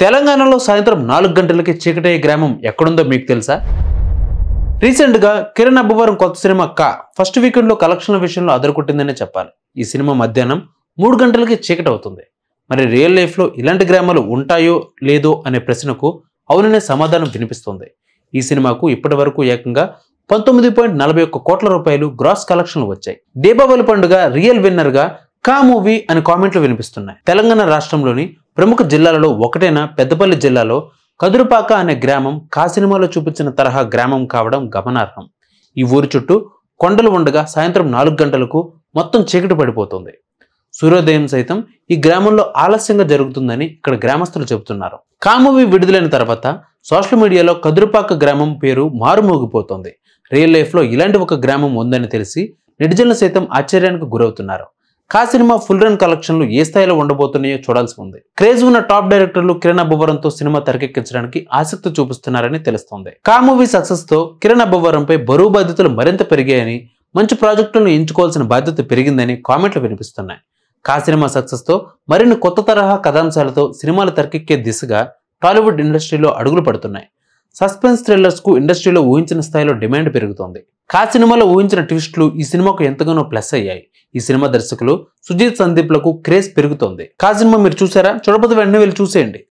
తెలంగాణలో సాయంత్రం నాలుగు గంటలకి చీకటయ్యే గ్రామం ఎక్కడుందో మీకు తెలుసా? రీసెంట్గా కిరణ్ అబ్బవరం కొత్త సినిమా కా ఫస్ట్ వీకెండ్లో కలెక్షన్ల విషయంలో అదరుకొట్టిందనే చెప్పాలి. ఈ సినిమా మధ్యాహ్నం మూడు గంటలకి చీకటి అవుతుంది మరి రియల్ లైఫ్లో ఇలాంటి గ్రామాలు ఉంటాయో లేదో అనే ప్రశ్నకు అవుననే సమాధానం వినిపిస్తుంది. ఈ సినిమాకు ఇప్పటి వరకు ఏకంగా పంతొమ్మిది పాయింట్ నలభై ఒక్క కోట్ల రూపాయలు గ్రాస్ కలెక్షన్లు వచ్చాయి. దీపావళి పండుగ రియల్ విన్నర్గా కా మూవీ అని కామెంట్లు వినిపిస్తున్నాయి. తెలంగాణ రాష్ట్రంలోని ప్రముఖ జిల్లాలలో ఒకటైన? పెద్దపల్లి జిల్లాలో కదురుపాక అనే గ్రామం కాసినిమాలో చూపించిన తరహా గ్రామం కావడం గమనార్హం. ఈ ఊరు చుట్టూ కొండలు ఉండగా సాయంత్రం నాలుగు గంటలకు మొత్తం చీకటి పడిపోతుంది. సూర్యోదయం సైతం ఈ గ్రామంలో ఆలస్యంగా జరుగుతుందని ఇక్కడ గ్రామస్తులు చెబుతున్నారు. కామూవీ విడుదలైన తర్వాత సోషల్ మీడియాలో కదురుపాక గ్రామం పేరు మారుమోగిపోతోంది. రియల్ లైఫ్లో ఇలాంటి ఒక గ్రామం ఉందని తెలిసి నెటిజన్లు సైతం ఆశ్చర్యానికి గురవుతున్నారు. కా సినిమా ఫుల్ రన్ కలెక్షన్లు ఏ స్థాయిలో ఉండబోతున్నాయో చూడాల్సి ఉంది. క్రేజ్ ఉన్న టాప్ డైరెక్టర్లు కిరణ్ అబ్బవరంతో సినిమా తెరకెక్కించడానికి ఆసక్తి చూపిస్తున్నారని తెలుస్తోంది. కా మూవీ సక్సెస్తో కిరణ్ అబ్బవరంపై బరువు బాధ్యతలు మరింత పెరిగాయని మంచి ప్రాజెక్టులను ఎంచుకోవాల్సిన బాధ్యత పెరిగిందని కామెంట్లు వినిపిస్తున్నాయి. కా సినిమా సక్సెస్తో మరిన్ని కొత్త తరహా కథాంశాలతో సినిమాలు తెరకెక్కే దిశగా టాలీవుడ్ ఇండస్ట్రీలో అడుగులు పడుతున్నాయి. సస్పెన్స్ థ్రిల్లర్స్కు ఇండస్ట్రీలో ఊహించిన స్థాయిలో డిమాండ్ పెరుగుతోంది. కా సినిమాలో ఊహించిన ట్విస్టులు ఈ సినిమాకు ఎంతగానో ప్లస్ అయ్యాయి. ఈ సినిమా దర్శకులు సుజీత్ సందీప్లకు క్రేజ్ పెరుగుతోంది. కా సినిమా మీరు చూసారా? చూడకపోతే వెంటనే వెళ్ళి చూసేయండి.